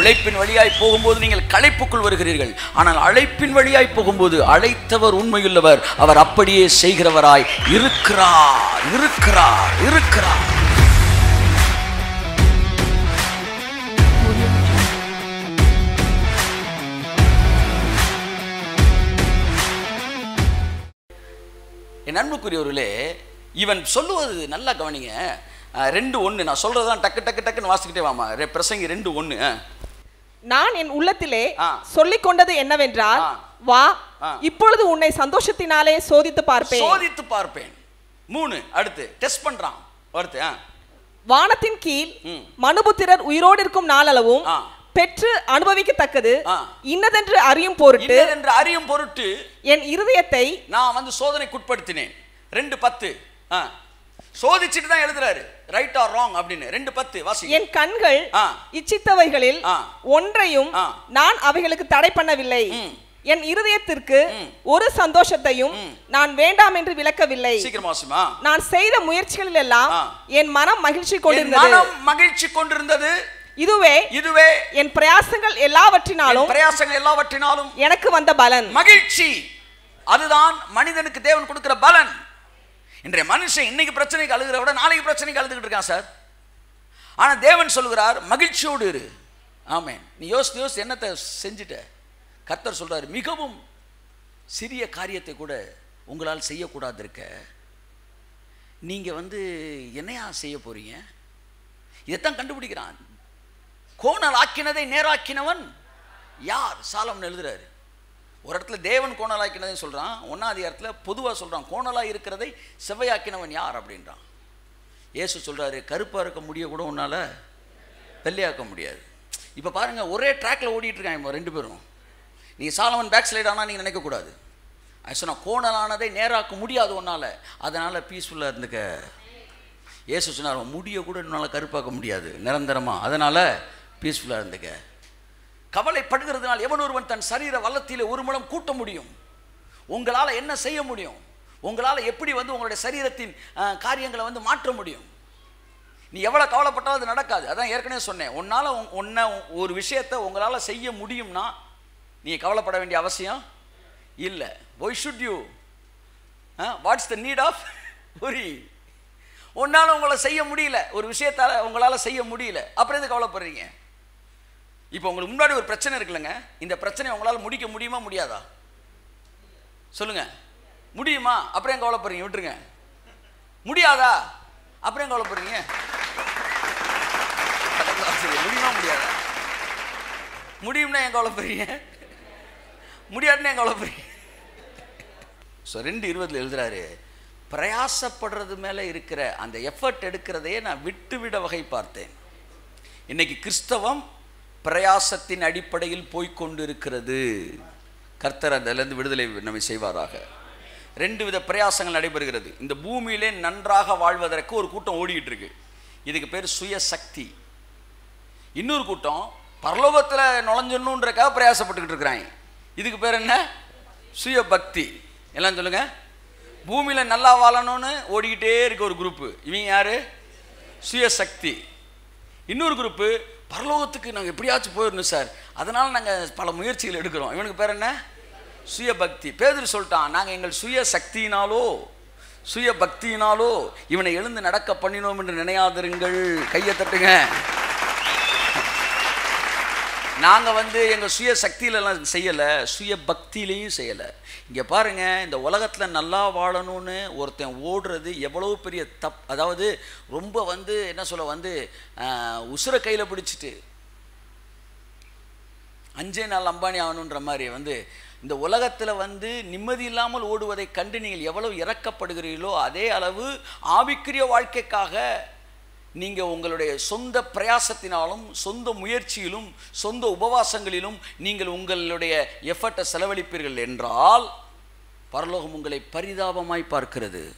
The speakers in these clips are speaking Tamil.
உழைப்பின் வழியாய் போகும்போது நீங்கள் களைப்புக்குள் வருகிறீர்கள். ஆனால் அழைப்பின் வழியாய் போகும்போது அழைத்தவர் உண்மையுள்ளவர். அவர் அப்படியே செய்கிறவராய் இருக்கிறார் இருக்கிறார் இருக்கிறார். என் அன்புக்குரியவர்களே இவன் சொல்லுவது நல்லா கவனிங்க. ரெண்டு ஒன்று நான் சொல்றதுதான் டக்கு டக்கு டக்குன்னு வாசிக்கிட்டே வாமா. ரெ- பிரசங்கி ரெண்டு ஒன்று நான் என் உள்ளத்திலே. சொல்லிக் கொண்டது என்னவென்றால். வா. இப்பொழுது உன்னை சந்தோஷத்தினாலே சோதித்து பார்ப்பேன் சோதித்து பார்ப்பேன் மூணு அடுத்து டெஸ்ட் பண்றான் அடுத்து வானத்தின் கீழ். மனுபுத்திரர் உயிரோடு இருக்கும் நாளளவும். பெற்று அனுபவிக்கத்தக்கது. இன்னதென்று அறியும் பொருட்டு என்று அறியும் பொருட்டு என் இருதயத்தை நான் வந்து சோதனைக்குட்படுத்தினேன் ரெண்டு பத்து சோதிச்சுட்டு தான் எழுதுறாரு ரைட் ஆர் ராங் அப்படின்னு ரெண்டு பத்து வாசி என் கண்கள். இச்சித்தவைகளில். ஒன்றையும். நான் அவைகளுக்கு தடை பண்ணவில்லை. என் இருதயத்திற்கு. ஒரு சந்தோஷத்தையும். நான் வேண்டாம் என்று விளக்கவில்லை சீக்கிரம் நான் செய்த முயற்சிகளில் எல்லாம். என் மனம் மகிழ்ச்சி கொண்டிருந்தது மகிழ்ச்சி கொண்டிருந்தது இதுவே இதுவே என் பிரயாசங்கள் எல்லாவற்றினாலும் பிரயாசங்கள் எல்லாவற்றினாலும் எனக்கு வந்த பலன் மகிழ்ச்சி அதுதான் மனிதனுக்கு தேவன் கொடுக்கிற பலன் இன்றைய மனுஷன் இன்னைக்கு பிரச்சனைக்கு அழுகிற விட நாளைக்கு பிரச்சனைக்கு அழுதுகிட்டு இருக்கான் சார். ஆனால் தேவன் சொல்கிறார் மகிழ்ச்சியோடு இரு. ஆமேன். நீ யோசித்து யோசித்து என்னத்தை செஞ்சுட்ட? கர்த்தர் சொல்கிறார் மிகவும் சிறிய காரியத்தை கூட உங்களால் செய்யக்கூடாது இருக்க நீங்கள் வந்து என்னையா செய்ய போகிறீங்க இதைத்தான் கண்டுபிடிக்கிறான். கோணல் ஆக்கினதை நேராக்கினவன் யார்? சாலம் எழுதுறாரு. ஒரு இடத்துல தேவன் கோணலாக்கினதையும் சொல்கிறான் ஒன்றாவது இடத்துல பொதுவாக சொல்கிறான் கோணலாக இருக்கிறதை செவ்வையாக்கினவன் யார் அப்படின்றான். இயேசு சொல்கிறாரு கருப்பாக இருக்க முடிய கூட உன்னால் வெள்ளையாக்க முடியாது. இப்போ பாருங்க ஒரே ட்ராக்கில் ஓடிட்டு இப்போ ரெண்டு பேரும். நீங்கள் சாலமன் பேக் ஸ்லைட் ஆனால் நீங்கள் நினைக்கக்கூடாது அது கோணலானதை நேராக்க முடியாது ஒன்றால் அதனால் பீஸ்ஃபுல்லாக இருந்துக்க. இயேசு சொன்னார் முடிய முடியை கூட உன்னால் கருப்பாக்க முடியாது நிரந்தரமாக அதனால் பீஸ்ஃபுல்லாக இருந்துக்க. கவலைப்படுகிறதுனால் எவன் ஒருவன் தன் சரீர வல்லத்திலே ஒரு மூலம் கூட்ட முடியும்? உங்களால் என்ன செய்ய முடியும்? உங்களால் எப்படி வந்து உங்களுடைய சரீரத்தின் காரியங்களை வந்து மாற்ற முடியும்? நீ எவ்வளோ கவலைப்பட்டாலும் அது நடக்காது. அதான் ஏற்கனவே சொன்னேன். உன்னால் உன்னை ஒரு விஷயத்தை உங்களால் செய்ய முடியும்னா நீங்கள் கவலைப்பட வேண்டிய அவசியம் இல்லை. Why should you what's the need of worry உன்னால் உங்களை செய்ய முடியல. ஒரு விஷயத்தால் உங்களால் செய்ய முடியல. அப்புறம் எது கவலைப்படுறீங்க? இப்போ உங்களுக்கு முன்னாடி ஒரு பிரச்சனை இருக்குல்லங்க. இந்த பிரச்சனையை உங்களால் முடிக்க முடியுமா முடியாதா? சொல்லுங்க. முடியுமா? அப்புறம் ஏன் கவலைப்படுறீங்க? விட்டுருங்க. முடியாதா? அப்புறம் ஏன் கவலைப்படுறீங்க? முடியுமா முடியாதா? முடியும்னா ஏன் கவலைப்படுறீங்க? முடியாதுன்னு ஏன் கவலைப்படுறீங்க? ஸோ ரெண்டு இருபதில் எழுதுறாரு பிரயாசப்படுறது மேலே இருக்கிற அந்த எஃபர்ட் எடுக்கிறதையே நான் விட்டுவிட வகை பார்த்தேன். இன்னைக்கு கிறிஸ்தவம் பிரயாசத்தின் அடிப்படையில் போய்க்கொண்டு இருக்கிறது கர்த்தர் அதிலிருந்து விடுதலை நம்மை செய்வாராக. ரெண்டு வித பிரயாசங்கள் நடைபெறுகிறது. இந்த பூமியிலே நன்றாக வாழ்வதற்கு ஒரு கூட்டம் ஓடிக்கிட்டு இருக்கு இதுக்கு பேர் சுயசக்தி. இன்னொரு கூட்டம் பரலோகத்தில் நுழைஞ்சணுன்றக்காக பிரயாசப்பட்டுக்கிட்டு இருக்கிறாங்க இதுக்கு பேர் என்ன? சுய பக்தி எல்லாம் சொல்லுங்க. பூமியில் நல்லா வாழணும்னு ஓடிக்கிட்டே இருக்க ஒரு குரூப்பு. இவங்க யாரு? சுயசக்தி. இன்னொரு குரூப்பு பரலோகத்துக்கு நாங்கள் எப்படியாச்சும் போயிடணும் சார். அதனால் நாங்கள் பல முயற்சிகள் எடுக்கிறோம். இவனுக்கு பேர் என்ன? சுய பக்தி பேதர் சொல்லிட்டான் நாங்கள் எங்கள் சுய சக்தியினாலோ சுய பக்தியினாலோ இவனை எழுந்து நடக்க பண்ணினோம் என்று நினையாதிருங்கள். கையை தட்டுங்க. நாங்கள் வந்து எங்கள் சுய சக்தியிலலாம் செய்யலை சுய பக்தியிலையும் செய்யலை. இங்கே பாருங்கள் இந்த உலகத்தில் நல்லா வாழணும்னு ஒருத்தன் ஓடுறது எவ்வளோ பெரிய தப் அதாவது ரொம்ப வந்து என்ன சொல்ல வந்து உசுரை கையில் பிடிச்சிட்டு அஞ்சே நாள் அம்பானி ஆகணுன்ற மாதிரி வந்து இந்த உலகத்தில் வந்து நிம்மதி இல்லாமல் ஓடுவதை கண்டு நீங்கள் எவ்வளவு இறக்கப்படுகிறீர்களோ அதே அளவு ஆவிக்குரிய வாழ்க்கைக்காக நீங்கள் உங்களுடைய சொந்த பிரயாசத்தினாலும் சொந்த முயற்சியிலும் சொந்த உபவாசங்களிலும் நீங்கள் உங்களுடைய எஃபர்ட்டை செலவழிப்பீர்கள் என்றால் பரலோகம் உங்களை பரிதாபமாய் பார்க்கிறது.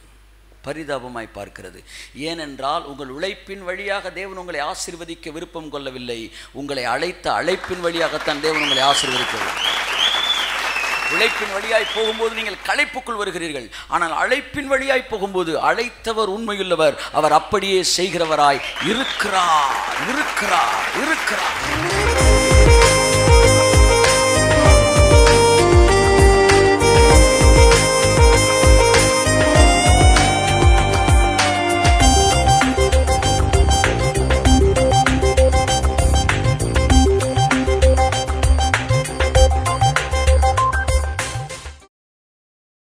பரிதாபமாய் பார்க்கிறது. ஏனென்றால் உங்கள் உழைப்பின் வழியாக தேவன் உங்களை ஆசீர்வதிக்க விருப்பம் கொள்ளவில்லை. உங்களை அழைத்த அழைப்பின் வழியாகத்தான் தேவன் உங்களை ஆசிர்வதிக்கிறது உழைப்பின் வழியாய் போகும்போது நீங்கள் களைப்புக்குள் வருகிறீர்கள். ஆனால் அழைப்பின் வழியாய் போகும்போது அழைத்தவர் உண்மையுள்ளவர். அவர் அப்படியே செய்கிறவராய் இருக்கிறார் இருக்கிறார் இருக்கிறார்.